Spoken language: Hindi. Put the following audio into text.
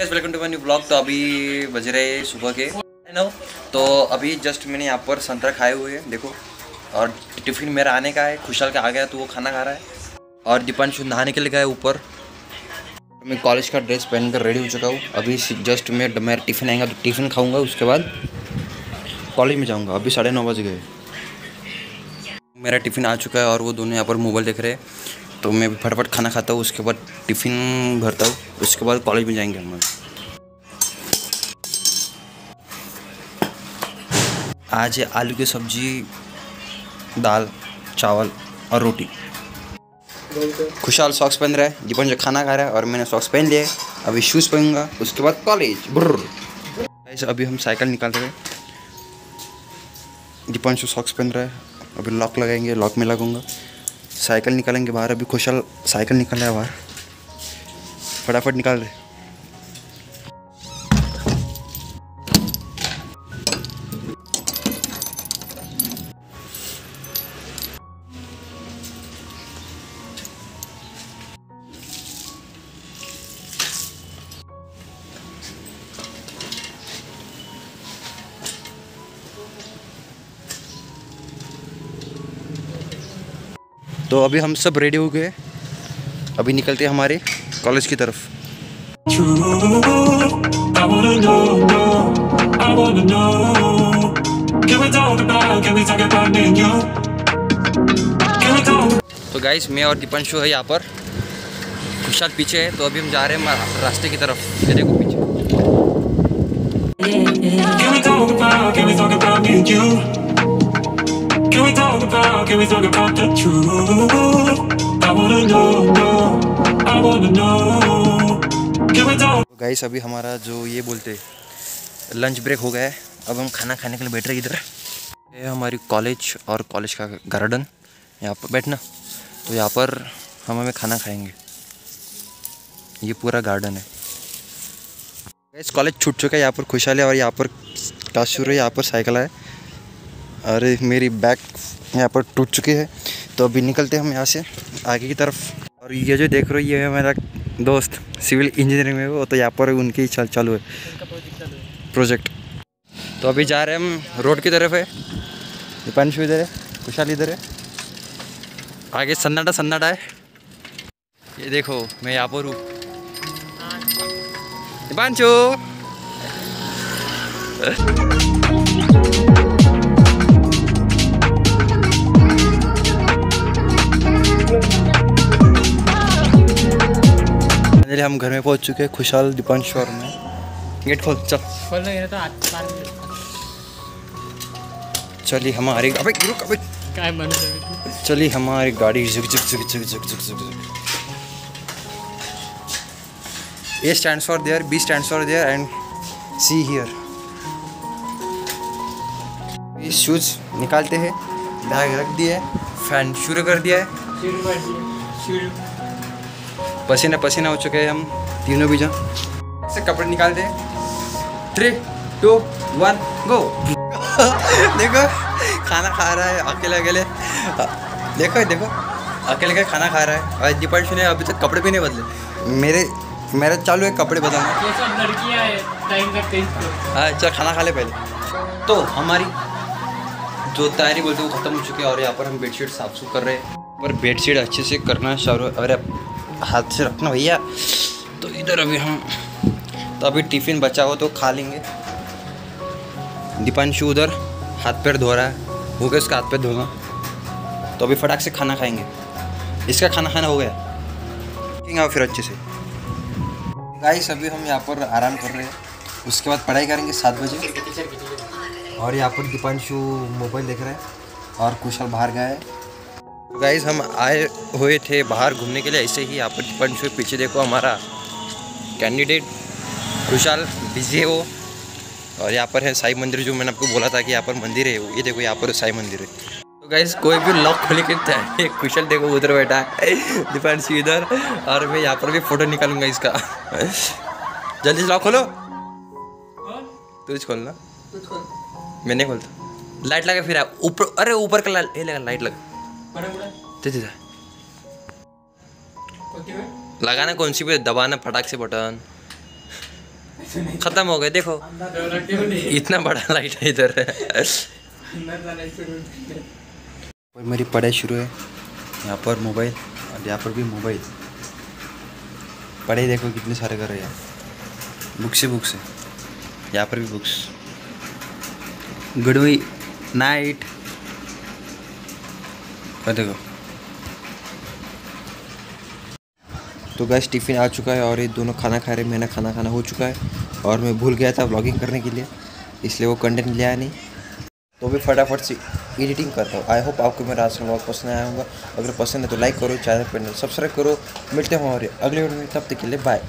वेलकम टू न्यू ब्लॉग तो अभी बज रहे सुबह के नो तो अभी जस्ट मैंने यहाँ पर संतरा खाए हुए हैं, देखो। और टिफ़िन मेरा आने का है, खुशहाल का आ गया तो वो खाना खा रहा है। और दीपांशु नहाने के लिए गए ऊपर। मैं कॉलेज का ड्रेस पहन कर रेडी हो चुका हूँ। अभी जस्ट मैं मेरा टिफ़िन आएगा तो टिफ़िन खाऊँगा, उसके बाद कॉलेज में जाऊँगा। अभी साढ़े नौ बज गए। मेरा टिफ़िन आ चुका है और वो दोनों यहाँ पर मोबाइल देख रहे हैं। तो मैं फटाफट खाना खाता हूँ, उसके बाद टिफ़िन भरता हूँ। उसके बाद कॉलेज में जाएँगे हम। आज है आलू की सब्ज़ी, दाल, चावल और रोटी। खुशहाल सॉक्स पहन रहा है दीपन जो खाना खा रहा है और मैंने सॉक्स पहन लिए। अभी शूज़ पहनूँगा, उसके बाद कॉलेज ऐसे अभी हम साइकिल निकाल रहे हैं दीपांशु सॉक्स पहन रहा है, अभी लॉक लगाएँगे लॉक में लगूँगा। साइकिल निकालेंगे बाहर, अभी खुशहाल साइकिल निकल रहा है बाहर। फटाफट निकाल रहे तो अभी हम सब रेडी हो गए अभी निकलते हैं हमारे कॉलेज की तरफ़। तो गाइस मैं और दीपांशु है यहाँ पर। खुशाल पीछे है तो अभी हम जा रहे हैं रास्ते की तरफ़। तेरे को पीछे। Can we talk about, can we talk about the truth? I wanna know, I wanna know. Can we talk? तो गाइस अभी हमारा जो ये बोलते लंच ब्रेक हो गया है। अब हम खाना खाने के लिए बैठ रहे इधर। ये हमारी कॉलेज और कॉलेज का गार्डन यहाँ पर बैठना। तो यहाँ पर हम हमें खाना खाएँगे। ये पूरा गार्डन है। गाइस कॉलेज छूट चुका है। यहाँ पर खुशहाल है और यहाँ पर क्लास शुरू है यहाँ पर साइकिल है। अरे मेरी बैग यहाँ पर टूट चुकी है। तो अभी निकलते हैं हम यहाँ से आगे की तरफ़। और ये जो देख रहे हो, ये मेरा दोस्त, सिविल इंजीनियरिंग में वो तो यहाँ पर उनकी चल चालू है। प्रोजेक्ट। तो अभी जा रहे हैं हम रोड की तरफ़ है। दीपांशु इधर है, खुशहाल इधर है। आगे सन्नाटा सन्नाटा है। ये देखो, मैं यहाँ पर हूँ। दीपांशु फाइनली हम घर में पहुँच चुके हैं खुशहाल दीपांशु और मैं। गेट खोल चल। तो चलिए हमारी अबे रुक अबे। काय चलिए हमारी गाड़ी झुक झुक झुक झुक झुक झुक झुक। झुक A stand for there B stand for there and C here ये शूज़ निकालते हैं बैग रख दिए फ़ैन शुरू कर दिया है। शिरू शिरू पसीना पसीना हो चुके हैं हम तीनों भी जन। से कपड़े निकालते हैं थ्री टू वन गो देखो खाना खा रहा है अकेले अकेले। देखो देखो अकेले अकेले खाना खा रहा है। और दीपांशु ने अभी तक कपड़े भी नहीं बदले। मेरे मेरा चालू है कपड़े बदलना। ये सब लड़कियाँ है खाना खा ले पहले। तो हमारी जो तैयारी बोलते हैं वो ख़त्म हो चुकी है और यहाँ पर हम बेडशीट साफ़ सुफ कर रहे हैं। पर बेडशीट अच्छे से करना शुरू अरे हाथ से रखना भैया। तो इधर अभी हम तो अभी टिफ़िन बचा हो तो खा लेंगे। दीपांशु उधर हाथ पैर धो रहा है। हो गया उसका हाथ पैर धोना। तो अभी फटाक से खाना खाएँगे। इसका खाना खाना हो गया। फिर अच्छे से। गाइस अभी हम यहाँ पर आराम कर रहे हैं। उसके बाद पढ़ाई करेंगे सात बजे। और यहाँ पर दीपांशु मोबाइल देख रहा है और कुशल बाहर गया है। गाइस हम आए हुए थे बाहर घूमने के लिए। ऐसे ही यहाँ पर दीपांशु पीछे देखो हमारा कैंडिडेट खुशहाल बिज़ी है वो। और यहाँ पर है साई मंदिर जो मैंने आपको बोला था कि यहाँ पर मंदिर है वो। ये देखो यहाँ पर साई मंदिर है। तो गाइस कोई भी लॉक खोल के है कुशल देखो उधर बैठा है। दीपांशु इधर। और मैं यहाँ पर भी फ़ोटो निकालूँगा इसका। जल्दी से लॉक खोलो। तुझ खोलना। मैं नहीं खोलता। लाइट लगा फिर ऊपर अरे ऊपर का लाइट लगा लाइट लगा। दे दे दे। लगाना कौन सी पे? दबाना फटाक से बटन। ख़त्म हो गए देखो। इतना बड़ा लाइट है इधर। और मेरी पढ़ाई शुरू है। यहाँ पर मोबाइल और यहाँ पर भी मोबाइल। पढ़ाई देखो कितने सारे कर रहे हैं। बुक्स ही बुक्स है। यहाँ पर भी बुक्स। Good night. और देखो। तो गैस टिफ़िन आ चुका है और ये दोनों खाना खा रहे हैं, मैंने खाना खाना हो चुका है और मैं भूल गया था ब्लॉगिंग करने के लिए, इसलिए वो कंटेंट ले आया नहीं। तो भी फटाफट से एडिटिंग करता हूँ। आई होप आपको मेरा आज का व्लॉग पसंद आया होगा। अगर पसंद है तो लाइक करो चैनल पर सब्सक्राइब करो। मिलते हैं हमारे अगले वीडियो में, तब तक के लिए बाय